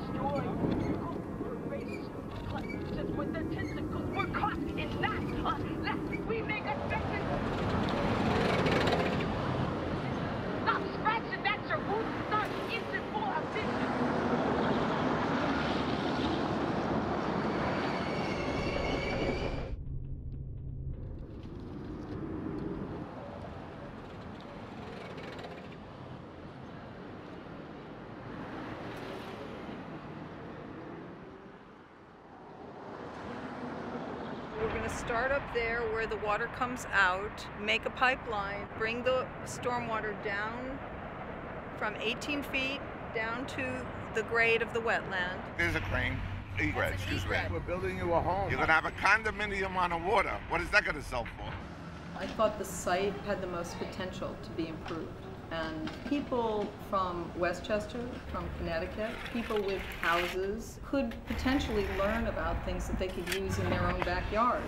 destroy. Your race is with their start up there where the water comes out, make a pipeline, bring the stormwater down from 18 feet down to the grade of the wetland. There's a crane. Egress, That's excuse me. We're building you a home. You're gonna have a condominium on the water. What is that gonna sell for? I thought the site had the most potential to be improved. And people from Westchester, from Connecticut, people with houses could potentially learn about things that they could use in their own backyards.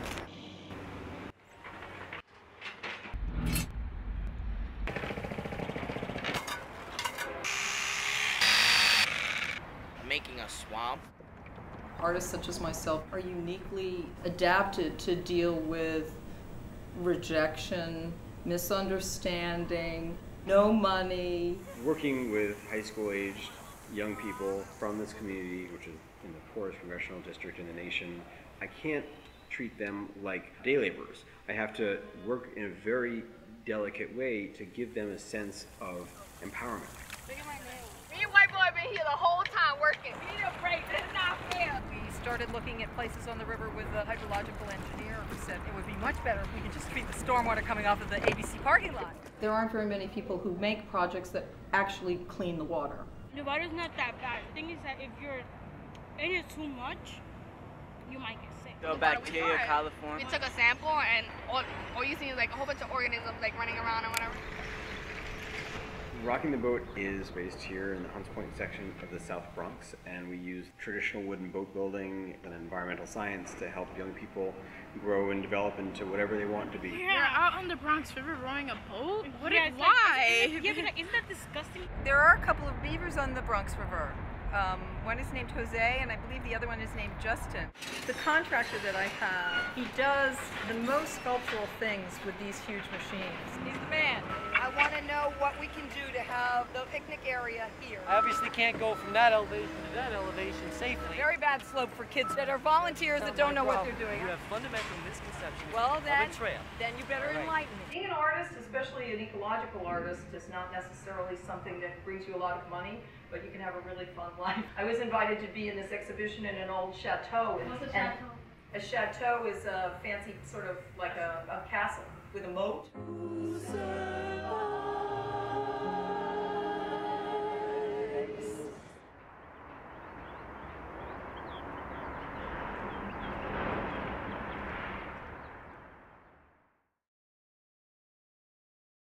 making a swamp. Artists such as myself are uniquely adapted to deal with rejection, misunderstanding, no money, working with high school aged young people from this community, which is in the poorest congressional district in the nation, I can't treat them like day laborers. I have to work in a very delicate way to give them a sense of empowerment. Look at my nails. Me and white boy been here the whole time working. We need a break. This is not fair. We started looking at places on the river with a hydrological engineer who said it would be much better if we could just treat the stormwater coming off of the ABC parking lot. There aren't very many people who make projects that actually clean the water. The water's not that bad. The thing is that if you're in it too much, you might get sick. The water bacteria tried. coliform. We took a sample and all, all you see is like a whole bunch of organisms like running around or whatever. Rocking the Boat is based here in the Hunts Point section of the South Bronx, and we use traditional wooden boat building and environmental science to help young people grow and develop into whatever they want to be. You're out on the Bronx River rowing a boat? What Yeah, is, why? like- isn't, yeah, but isn't that disgusting? There are a couple of beavers on the Bronx River. Um, one is named Jose, and I believe the other one is named Justin. The contractor that I have, he does the most sculptural things with these huge machines. He's the man. I want to know what we can do to have the picnic area here. I obviously can't go from that elevation to that elevation safely. Very bad slope for kids that are volunteers that don't know what they're doing. You have fundamental misconceptions Well then, of a trail. then you better All right. enlighten me. Being an artist, especially an ecological artist, is not necessarily something that brings you a lot of money, but you can have a really fun life. I was invited to be in this exhibition in an old chateau. What's a and chateau? A chateau is a fancy sort of like a, a castle with a moat.